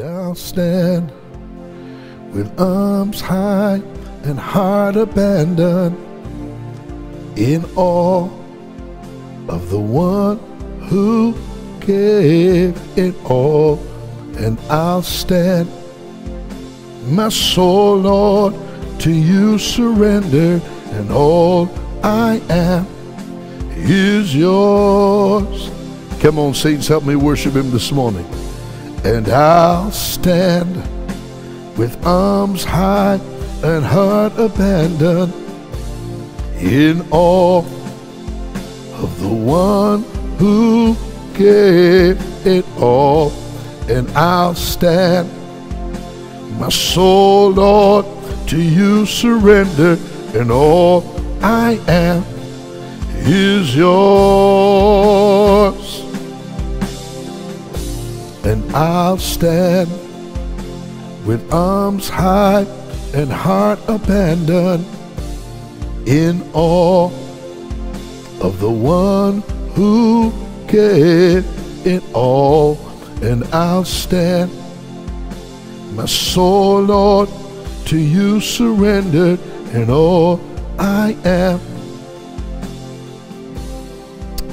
And I'll stand with arms high and heart abandoned in awe of the one who gave it all. And I'll stand, my soul, Lord, to you surrender, and all I am is yours. Come on, saints, help me worship him this morning. And I'll stand with arms high and heart abandoned in awe of the one who gave it all. And I'll stand, my soul, Lord, to you surrender, and all I am is yours. And I'll stand with arms high and heart abandoned in awe of the one who gave it all. And I'll stand, my soul, Lord, to you surrendered, and all I am.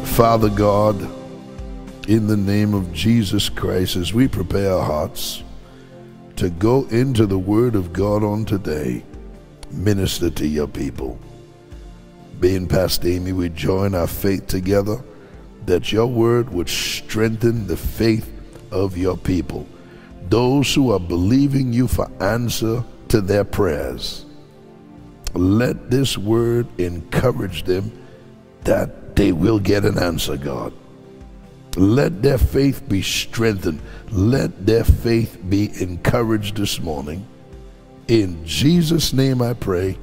Father God, in the name of Jesus Christ, as we prepare our hearts to go into the Word of God on today, minister to your people. Being Pastor Aimee, we join our faith together that your Word would strengthen the faith of your people. Those who are believing you for answer to their prayers. Let this word encourage them that they will get an answer, God. Let their faith be strengthened. Let their faith be encouraged this morning. In Jesus' name I pray.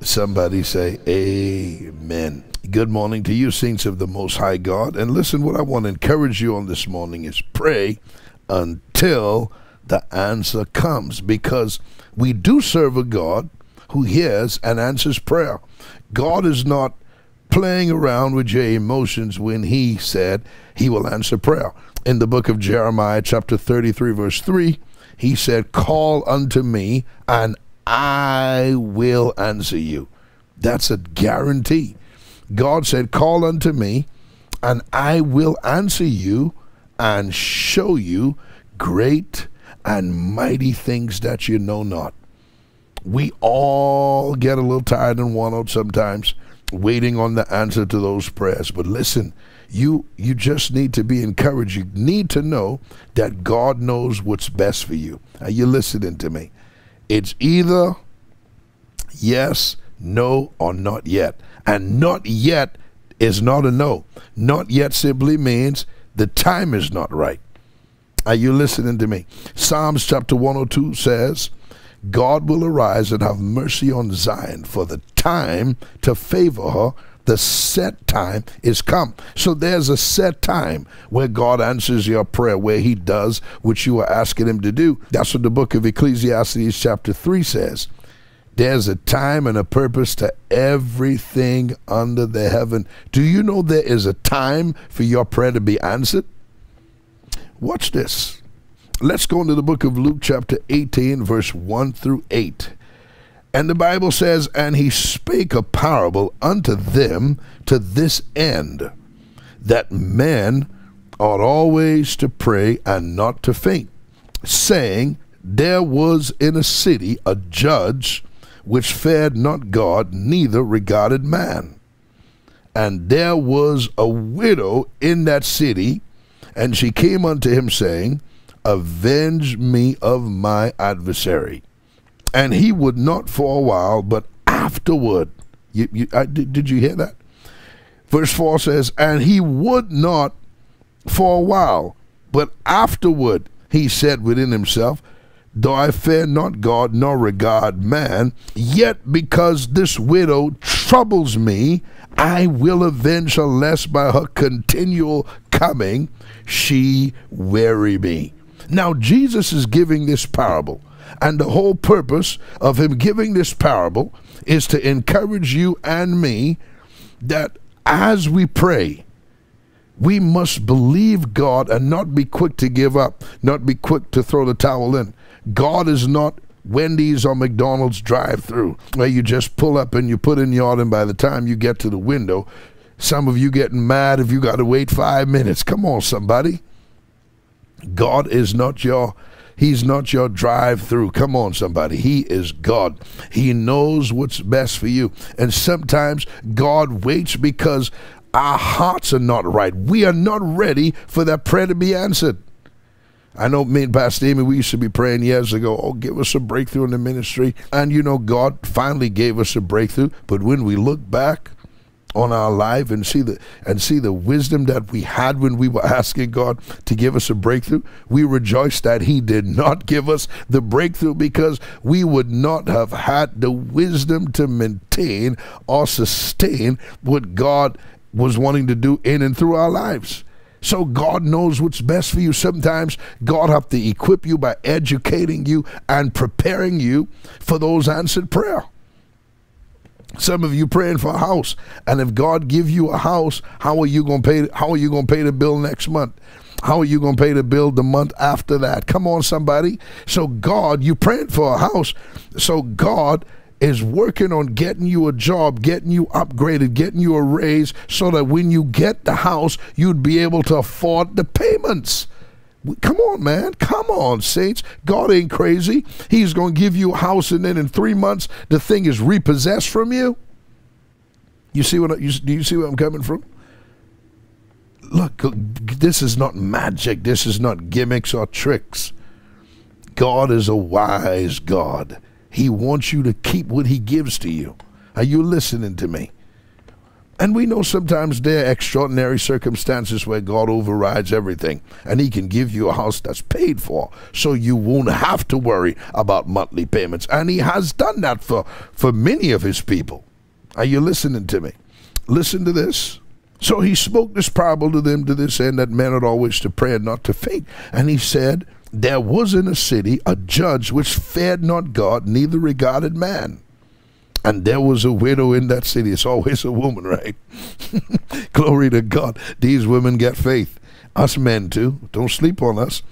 Somebody say, Amen. Good morning to you, saints of the Most High God. And listen, what I want to encourage you on this morning is pray until the answer comes because we do serve a God who hears and answers prayer. God is not playing around with your emotions when he said he will answer prayer. In the book of Jeremiah, chapter 33, verse 3, he said, Call unto me, and I will answer you. That's a guarantee. God said, Call unto me, and I will answer you and show you great and mighty things that you know not. We all get a little tired and worn out sometimes waiting on the answer to those prayers. But listen, you you just need to be encouraged. You need to know that God knows what's best for you. Are you listening to me? It's either yes, no, or not yet. And not yet is not a no. Not yet simply means the time is not right. Are you listening to me? Psalms chapter 102 says, God will arise and have mercy on Zion, for the time to favor her, the set time is come. So there's a set time where God answers your prayer, where He does what you are asking Him to do. That's what the book of Ecclesiastes, chapter 3 says. There's a time and a purpose to everything under the heaven. Do you know there is a time for your prayer to be answered? Watch this. Let's go into the book of Luke, chapter 18, verse 1 through 8. And the Bible says, And he spake a parable unto them to this end, that men ought always to pray and not to faint, saying, There was in a city a judge which feared not God, neither regarded man. And there was a widow in that city, and she came unto him, saying, Avenge me of my adversary. And he would not for a while, but afterward. You, you, I, did, did you hear that? Verse 4 says, And he would not for a while, but afterward he said within himself, Though I fear not God nor regard man, yet because this widow troubles me, I will avenge her lest by her continual coming she weary me. Now, Jesus is giving this parable, and the whole purpose of him giving this parable is to encourage you and me that as we pray, We must believe God and not be quick to give up, not be quick to throw the towel in. God is not Wendy's or McDonald's drive through where you just pull up and you put in your order, and by the time you get to the window, some of you getting mad if you got to wait five minutes. Come on, somebody. God is not your He's not your drive through. Come on, somebody. He is God. He knows what's best for you. And sometimes God waits because our hearts are not right. We are not ready for that prayer to be answered. I know me and Pastor Aimee, we used to be praying years ago, oh, give us a breakthrough in the ministry. And you know, God finally gave us a breakthrough. But when we look back, on our life and see the and see the wisdom that we had when we were asking God to give us a breakthrough, we rejoice that He did not give us the breakthrough because we would not have had the wisdom to maintain or sustain what God was wanting to do in and through our lives. So God knows what's best for you. Sometimes God have to equip you by educating you and preparing you for those answered prayer. Some of you praying for a house, and if God give you a house, how are you gonna pay? How are you gonna pay the bill next month? How are you gonna pay the bill the month after that? Come on, somebody. So God, you praying for a house. So God is working on getting you a job, getting you upgraded, getting you a raise, so that when you get the house, you'd be able to afford the payments. Come on, man. Come on, saints. God ain't crazy. He's going to give you a house, and then in three months, the thing is repossessed from you. You see what? You, do you see where I'm coming from? Look, this is not magic. This is not gimmicks or tricks. God is a wise God. He wants you to keep what He gives to you. Are you listening to me? And we know sometimes there are extraordinary circumstances where God overrides everything and He can give you a house that's paid for so you won't have to worry about monthly payments. And He has done that for, for many of His people. Are you listening to me? Listen to this. So He spoke this parable to them to this end that men ought always to pray and not to faint. And He said, There was in a city a judge which feared not God, neither regarded man. And there was a widow in that city. It's always a woman, right? Glory to God. These women get faith. Us men too. Don't sleep on us.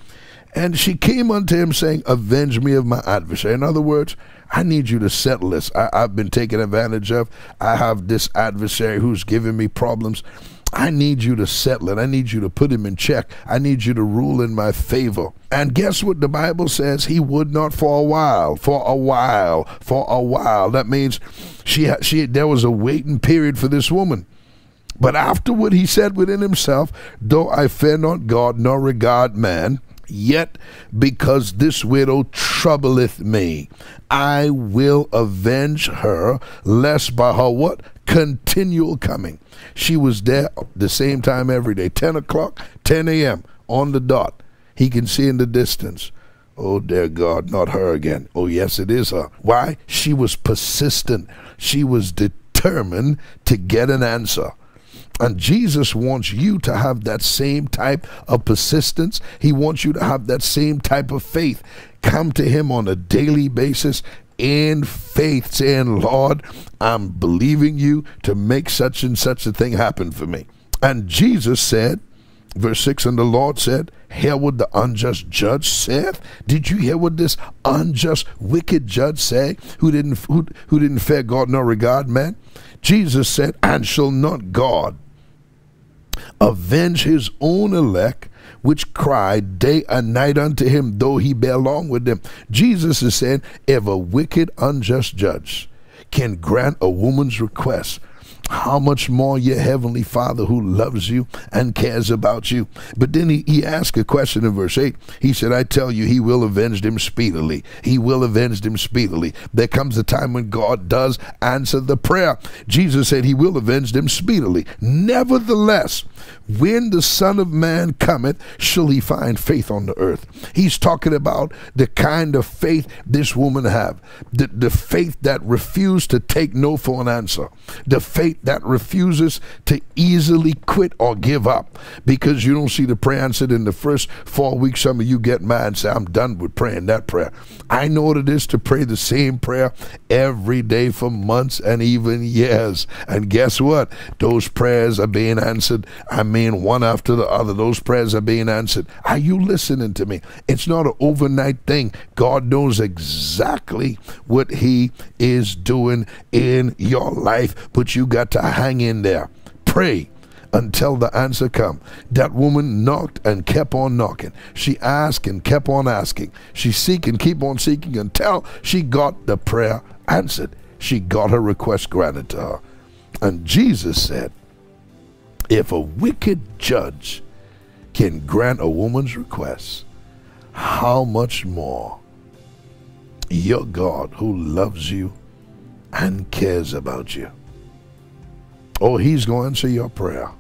And she came unto him saying, Avenge me of my adversary. In other words, I need you to settle this. I, have been taken advantage of. I have this adversary who's giving me problems. I need you to settle it. I need you to put him in check. I need you to rule in my favor. And guess what the Bible says? He would not for a while, for a while, for a while. That means she she there was a waiting period for this woman. But afterward he said within himself, Though I fear not God nor regard man, yet because this widow troubleth me, I will avenge her, lest by her what? Continual coming she was there the same time every day, 10 o'clock, 10 a.m. on the dot. He can see in the distance. Oh, dear God, not her again. Oh, yes, it is her. Why? She was persistent. She was determined to get an answer. And Jesus wants you to have that same type of persistence. He wants you to have that same type of faith. Come to Him on a daily basis in faith, saying, Lord, I'm believing you to make such and such a thing happen for me. And Jesus said, verse 6 and the lord said hear what the unjust judge saith did you hear what this unjust wicked judge say who didn't who, who didn't fear god nor regard man jesus said and shall not god avenge his own elect which cry day and night unto him, though he be along with them. Jesus is saying, if a wicked, unjust judge can grant a woman's request, how much more your heavenly father who loves you and cares about you? But then he, he asked a question in verse 8 he said i tell you he will avenge them speedily. He will avenge them speedily. There comes a time when god does answer the prayer. Jesus said he will avenge them speedily. Nevertheless when the son of man cometh shall he find faith on the earth? He's talking about the kind of faith this woman have. The, the faith that refused to take no for an answer. The faith that refuses to easily quit or give up because you don't see the prayer answered in the first four weeks. Some of you get mad and say, I'm done with praying that prayer. I know what it is to pray the same prayer every day for months and even years. And guess what? Those prayers are being answered. I mean, one after the other. Those prayers are being answered. Are you listening to me? It's not an overnight thing. God knows exactly what He is doing in your life, but you got to hang in there. Pray until the answer come. That woman knocked and kept on knocking. She asked and kept on asking. She seek and keep on seeking until she got the prayer answered. She got her request granted to her. And Jesus said, if a wicked judge can grant a woman's request, how much more your God who loves you and cares about you. Oh, he's going to your prayer.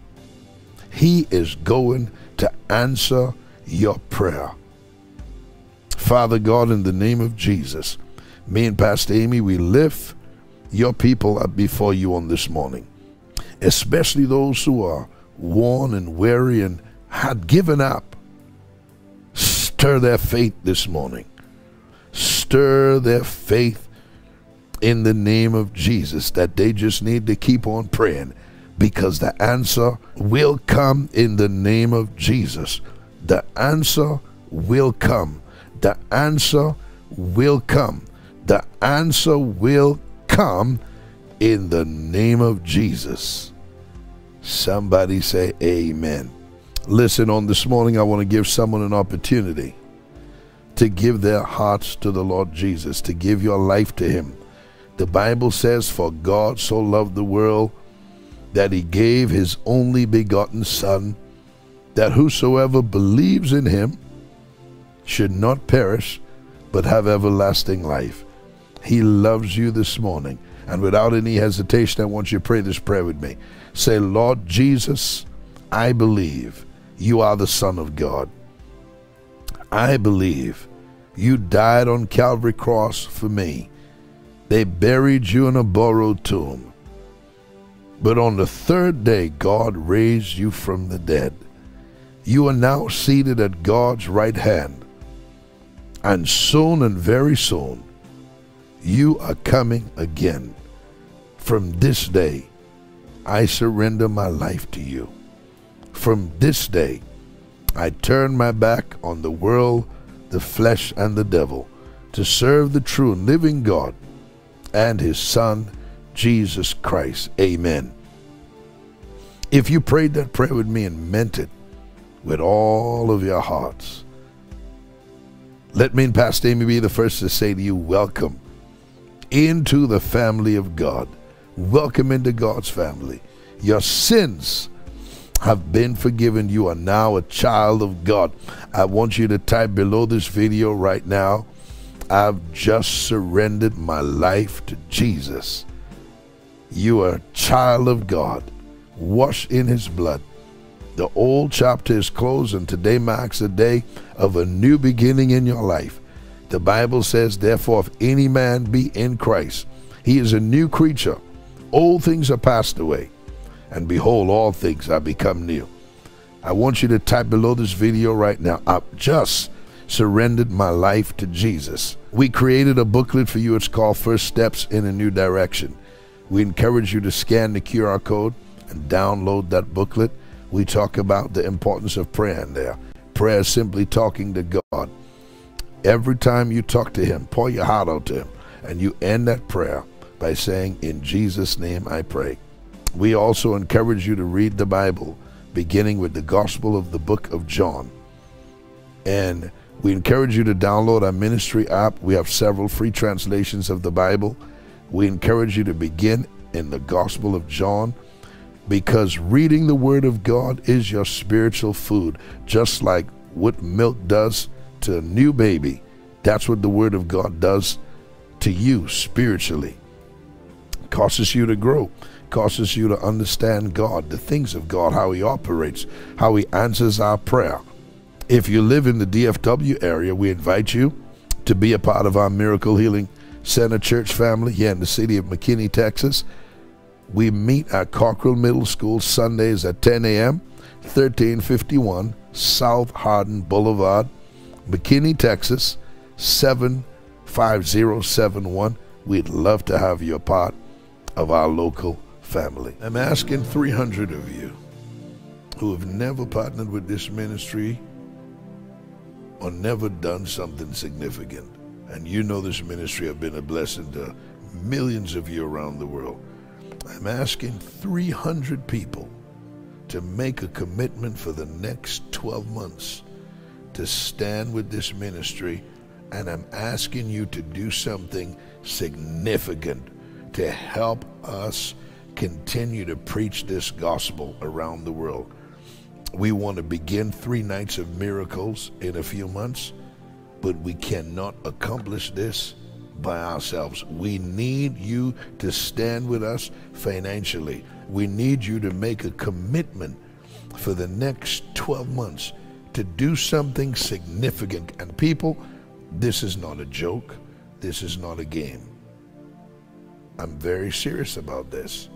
He is going to answer your prayer. Father God, in the name of Jesus, me and Pastor Aimee, we lift your people up before you on this morning, especially those who are worn and weary and had given up. Stir their faith this morning. Stir their faith in the name of Jesus that they just need to keep on praying because the answer will come in the name of Jesus. The answer will come. The answer will come. The answer will come in the name of Jesus. Somebody say amen. Listen, on this morning, I want to give someone an opportunity to give their hearts to the Lord Jesus, to give your life to Him. The Bible says, For God so loved the world that He gave His only begotten Son, that whosoever believes in Him should not perish, but have everlasting life. He loves you this morning. And without any hesitation, I want you to pray this prayer with me. Say, Lord Jesus, I believe you are the Son of God. I believe you died on Calvary Cross for me. They buried you in a borrowed tomb. But on the third day, God raised you from the dead. You are now seated at God's right hand. And soon and very soon, you are coming again. From this day, I surrender my life to you. From this day, I turn my back on the world, the flesh, and the devil to serve the true living God and his Son, Jesus Christ. Amen. If you prayed that prayer with me and meant it with all of your hearts, let me and Pastor Aimee be the first to say to you, welcome into the family of God. Welcome into God's family. Your sins have been forgiven. You are now a child of God. I want you to type below this video right now, I've just surrendered my life to Jesus. You are a child of God, washed in his blood. The old chapter is closed, and today marks a day of a new beginning in your life. The Bible says, Therefore, if any man be in Christ, he is a new creature. Old things are passed away and behold, all things are become new. I want you to type below this video right now. I've just surrendered my life to Jesus. We created a booklet for you. It's called First Steps in a New Direction. We encourage you to scan the QR code and download that booklet. We talk about the importance of prayer in there. Prayer is simply talking to God. Every time you talk to Him, pour your heart out to Him, and you end that prayer by saying, In Jesus' name I pray. We also encourage you to read the Bible, beginning with the Gospel of the book of John. And we encourage you to download our ministry app. We have several free translations of the Bible. We encourage you to begin in the Gospel of John because reading the Word of God is your spiritual food, just like what milk does to a new baby. That's what the Word of God does to you spiritually. causes you to grow causes you to understand God, the things of God, how He operates, how He answers our prayer. If you live in the DFW area, we invite you to be a part of our Miracle Healing Center church family here in the city of McKinney, Texas. We meet at Cockrill Middle School Sundays at 10 a.m., 1351 South Hardin Boulevard, McKinney, Texas, 75071. We'd love to have you a part of our local family. I'm asking 300 of you who have never partnered with this ministry or never done something significant. And you know this ministry have been a blessing to millions of you around the world. I'm asking 300 people to make a commitment for the next 12 months to stand with this ministry. And I'm asking you to do something significant to help us continue to preach this gospel around the world. We want to begin three nights of miracles in a few months, but we cannot accomplish this by ourselves. We need you to stand with us financially. We need you to make a commitment for the next 12 months to do something significant. And people, this is not a joke. This is not a game. I'm very serious about this.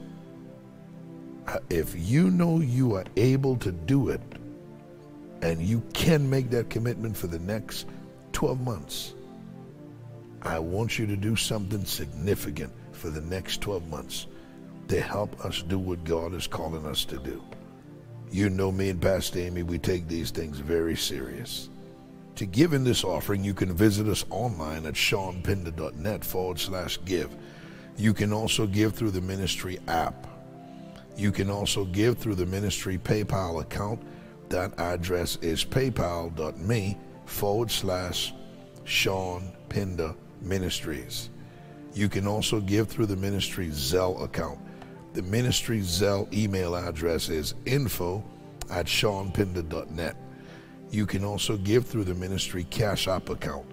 If you know you are able to do it and you can make that commitment for the next 12 months, I want you to do something significant for the next 12 months to help us do what God is calling us to do. You know me and Pastor Aimee, we take these things very serious. To give in this offering, you can visit us online at seanpinder.net forward slash give. You can also give through the ministry app. You can also give through the ministry PayPal account. That address is paypal.me forward slash Sean Pinder Ministries. You can also give through the ministry Zelle account. The ministry Zelle email address is info at seanpinder.net. You can also give through the ministry Cash App account.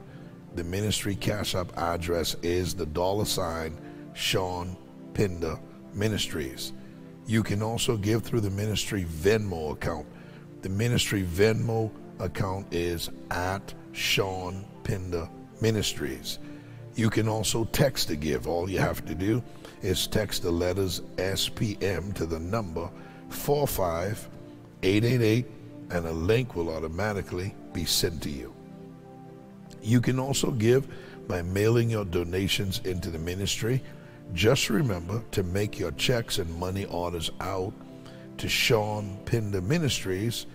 The ministry Cash App address is the dollar sign Sean Pinder Ministries. You can also give through the ministry Venmo account. The ministry Venmo account is at Sean Pinder Ministries. You can also text to give. All you have to do is text the letters SPM to the number 45888 and a link will automatically be sent to you. You can also give by mailing your donations into the ministry. Just remember to make your checks and money orders out to Sean Pinder Ministries,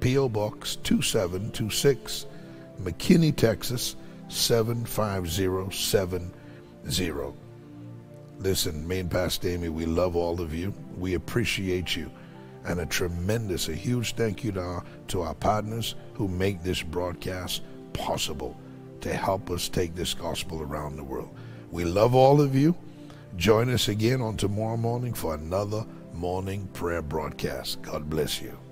P.O. Box 2726, McKinney, Texas 75070. Listen, main Pastor Aimee, we love all of you. We appreciate you. And a tremendous, a huge thank you to our, to our partners who make this broadcast possible to help us take this gospel around the world. We love all of you. Join us again on tomorrow morning for another morning prayer broadcast. God bless you.